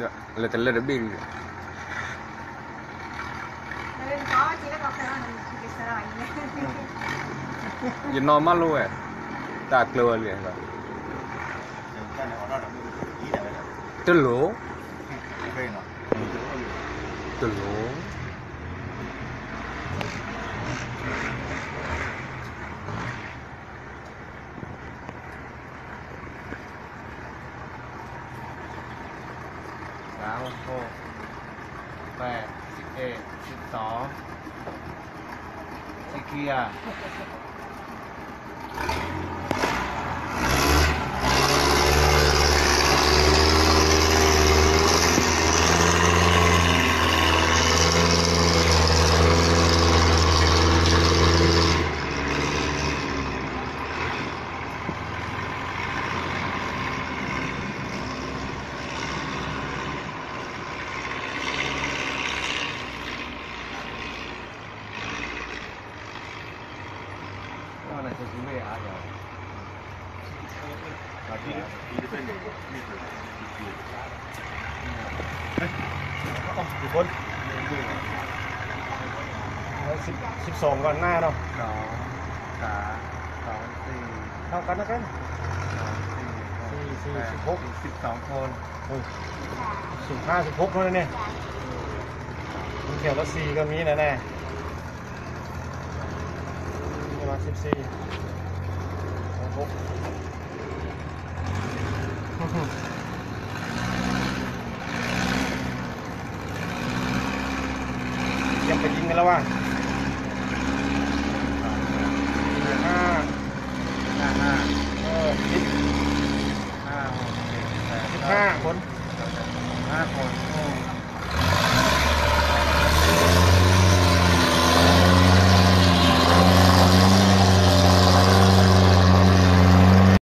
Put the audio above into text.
Dạ, là tên là Bing. เล่นเขาจีแล้วก็แค่ว่ามันคือสลายเนี่ย Giờ normal luôn à. Ta keluar liền lah. ท่านเอาหน้าดำนี่ได้ไหมล่ะ Telur, ไม่เคยเนาะ telur. ส หกแปดสิบเอ็ดสิบสองสิเกียร์ ก็อะไรจะซื้อไม่อาเดี๋ยวมาที่มีเพื่อนอยู่นี่คือกี่คนสิบสิบสองก่อนหน้าเนาะสองสามสองสี่เท่ากันนะกันสองสี่สี่สี่สิบหกสิบสองคนสิบห้าสิบหกเท่านั้นเนี่ยเขียวละสี่ก็มีแน่แน่ๆประ มาณสิบสี่สิบหกเก็บไปยิงกันแล้วว่ะสี่ห้าห้าห้าเออสิบห้าหกเจ็ดแปดสิบห้าคนห้าคน